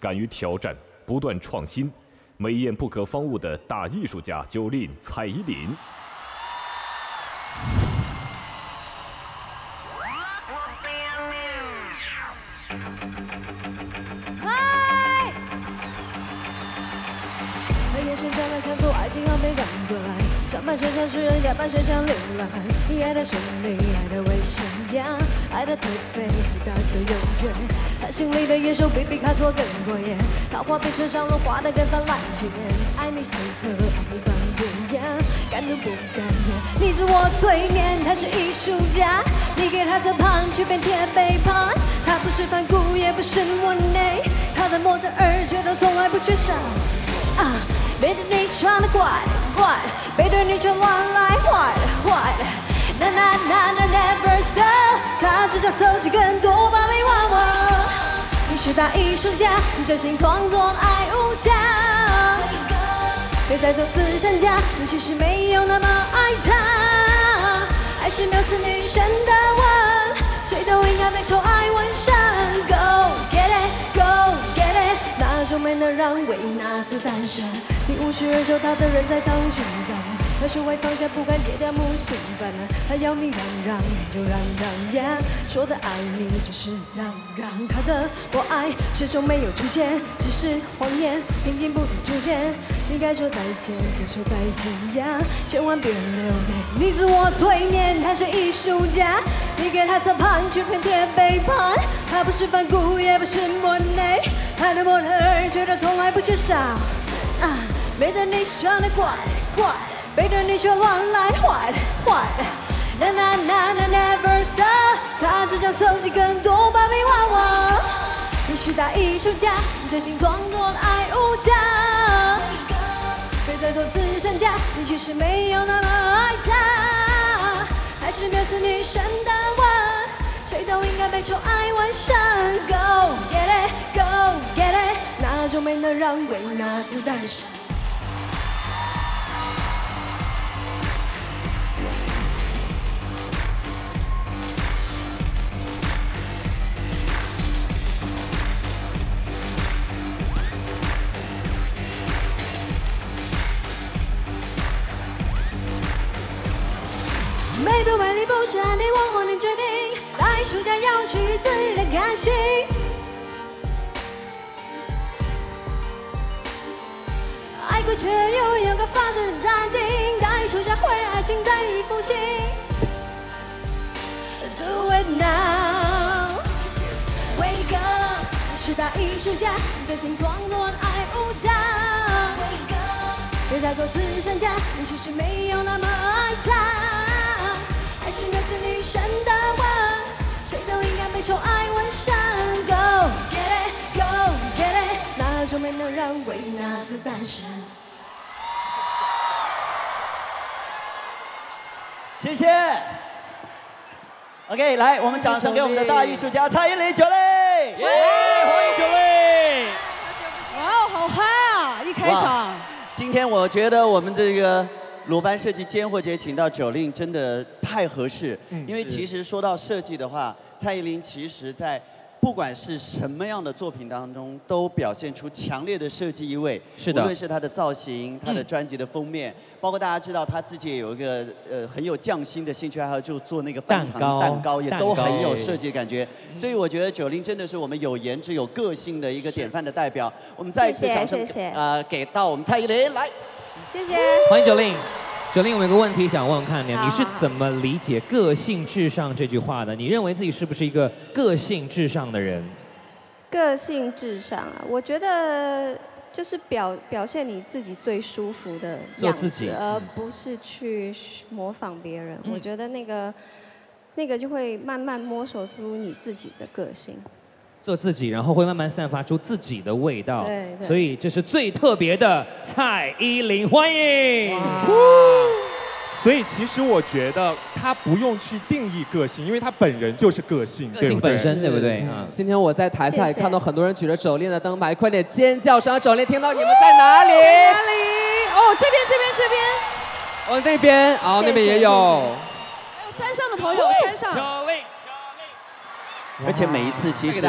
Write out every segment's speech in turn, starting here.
敢于挑战，不断创新，美艳不可方物的大艺术家九令蔡依林。下半身像流浪。你爱的神秘，爱的危险呀，爱的颓废，爱的永远。他心里的野兽比比卡索更火焰，桃花被吹上了，画的更泛滥鲜。爱你随和，爱你方便呀，敢怒不敢言。你自我催眠，他是艺术家，你给他色盘，却偏贴背叛。他不是反骨，也不是我内，他的模特儿却都从来不缺少。啊，背对你穿的怪怪，背对你却乱来坏坏。那那那那 never stop，他只想搜集更多把妹娃娃。你是大艺术家，真心创作爱无价。别再做慈善家，你其实没有那么爱他。爱是缪斯女神的吻，你无需忍受他的人在藏心梗。他学会放下，不敢戒掉木性反而他要你让让你就让让呀，说的爱你只是让让，他的我爱始终没有出现，只是谎言，平静不曾出现。你该说再见就说再见呀，千万别流泪。你自我催眠，他是艺术家，你给他侧旁却偏贴背叛。他不是反骨，也不是莫内，他的模特儿却都从来不缺少。啊，没对你耍的怪怪。背着你却乱来坏坏，那那那那 never stop，他只想搜集更多芭比娃娃。你是大艺术家，真心创作的爱无价。别再做慈善家，你其实没有那么爱他。还是缪斯女神的吻，谁？都应该被宠爱完胜。Go get it, go get it，那种美能让维纳斯诞生。术家要取悦自己的感情。爱过却又有个发生的暂停，大艺术家会爱情再复兴。Do it now, wake up，是大艺术家，真心创作的爱无价。Wake up，别再做慈善家，你其实没有那么爱他。维纳斯诞生。谢谢。OK，来，我们掌声给我们的大艺术家蔡依林九令。耶，欢迎九令。哇哦，好嗨啊！一开场，今天我觉得我们这个鲁班设计尖货节请到九令真的太合适，因为其实说到设计的话，蔡依林其实在不管是什么样的作品当中，都表现出强烈的设计意味。是的无论是他的造型，他的专辑的封面，包括大家知道他自己也有一个呃很有匠心的兴趣爱好，就做那个饭蛋糕堂蛋糕，也都很有设计的感觉。所以我觉得九零真的是我们有颜值、有个性的一个典范的代表。我们再一次掌声呃给到我们蔡依林来。谢谢。欢迎九令。九令，我们有个问题想问问看你，好你是怎么理解“个性至上”这句话的？你认为自己是不是一个个性至上的人？个性至上啊，我觉得就是表表现你自己最舒服的样做自己子，而嗯不是去模仿别人。嗯我觉得那个那个就会慢慢摸索出你自己的个性。做自己，然后会慢慢散发出自己的味道。对对所以这是最特别的蔡依林，欢迎。所以其实我觉得他不用去定义个性，因为他本人就是个性，个性本身对不对？嗯啊，今天我在台下也看到很多人举着手链的灯牌，快点尖叫声！手链听到你们在哪里？哪里？哦，这边，这边，这边，哦，那边，哦，那边也有。还有山上的朋友，山上。而且每一次其实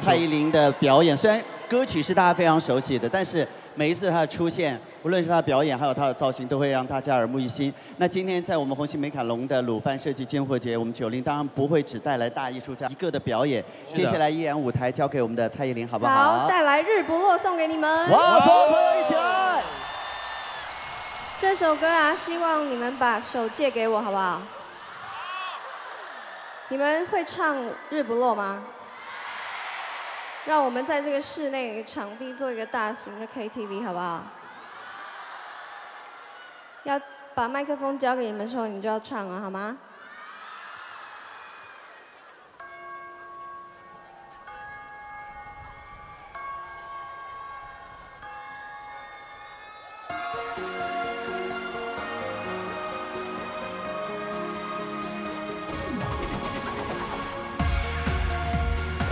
蔡依林的表演虽然歌曲是大家非常熟悉的，但是每一次她的出现，无论是她的表演，还有她的造型，都会让大家耳目一新。那今天在我们红星美凯龙的鲁班设计间货节，我们九零当然不会只带来大艺术家一个的表演，接下来依然舞台交给我们的蔡依林，好不好，好？带来《日不落》送给你们。哇，所有朋友一起来！这首歌啊，希望你们把手借给我，好不好？你们会唱《日不落》吗？让我们在这个室内场地做一个大型的 KTV，好不好？要把麦克风交给你们的时候，你就要唱了，好吗？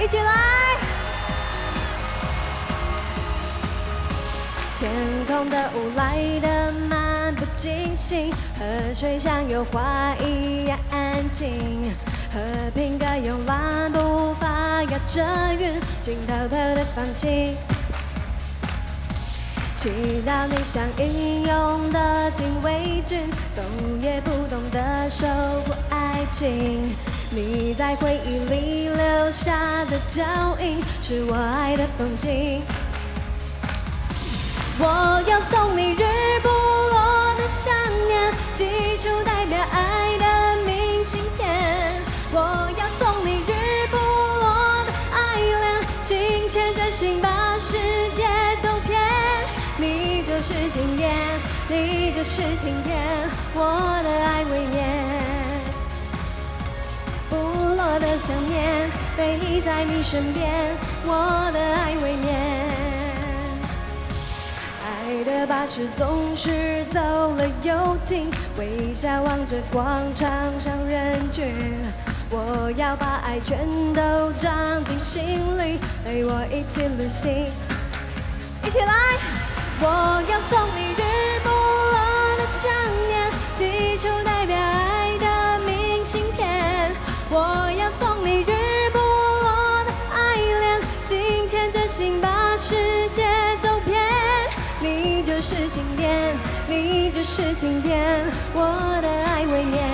一起来！天空的雾来得漫不经心，河水像油画一样安静，和平的慵懒步伐摇着云，静偷偷的放晴。祈祷你像英勇的禁卫军，动也不动的守护爱情。你在回忆里留下的脚印，是我爱的风景。我要送你日不落的想念，寄出代表爱的明信片。我要送你日不落的爱恋，紧牵着心把世界走遍。你就是晴天，你就是晴天，我的爱未眠。我的想念，飞在你身边，我的爱未眠。爱的巴士总是走了又停，微笑望着广场上人群。我要把爱全都装进心里，陪我一起旅行。一起来！我要送你日不落的想念，是晴天，我的爱未眠。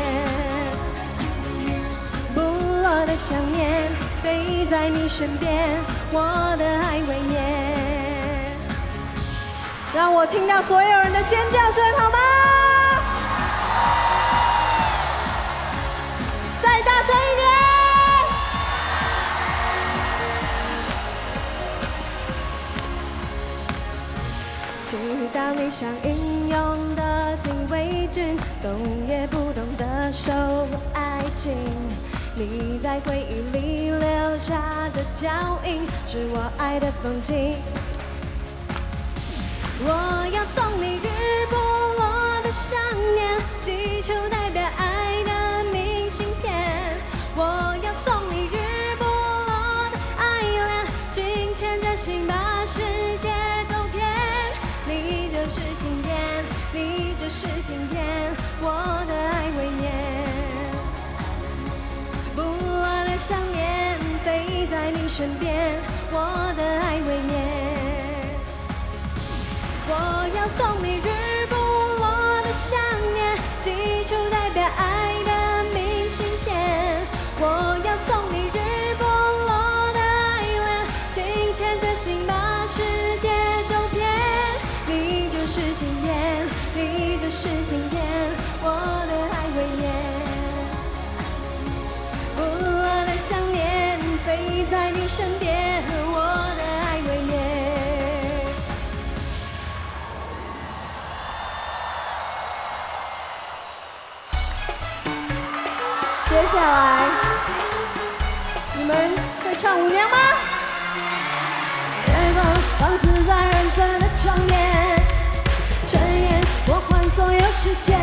不落的想念，飞在你身边，我的爱未眠。让我听到所有人的尖叫声，好吗？再大声一点！祈祷你像英勇的禁卫军，动也不动的守护爱情。你在回忆里留下的脚印，是我爱的风景。我要送你日不落的想念，寄出代表爱身边，我的爱未眠。我要送你日不落的想念，寄出代表爱接下来，你们会唱舞娘吗？月光放肆在染色的窗帘，转眼我换所有时间，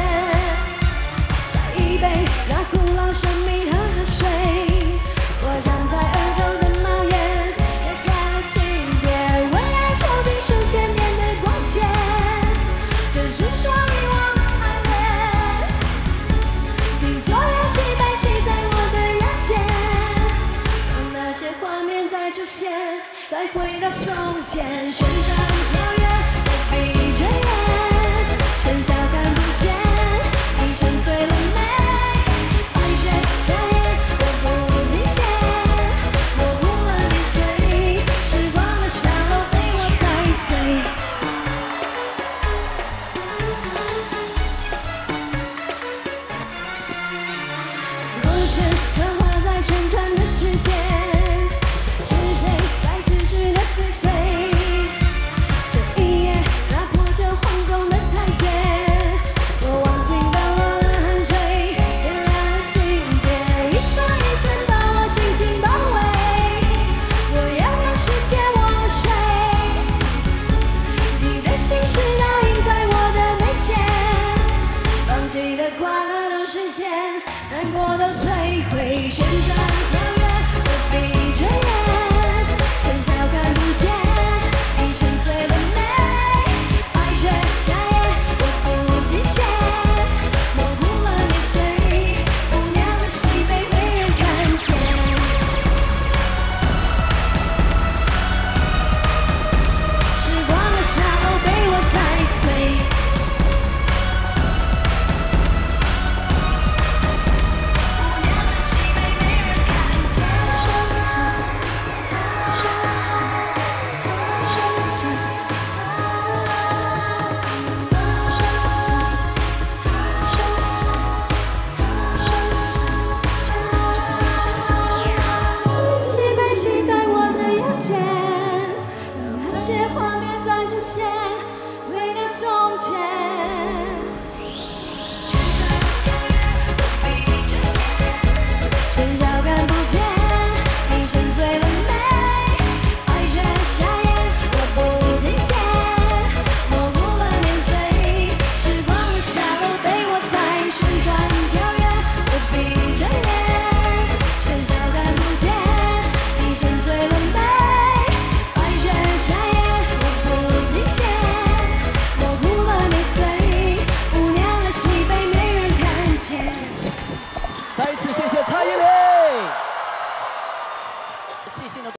前，旋转。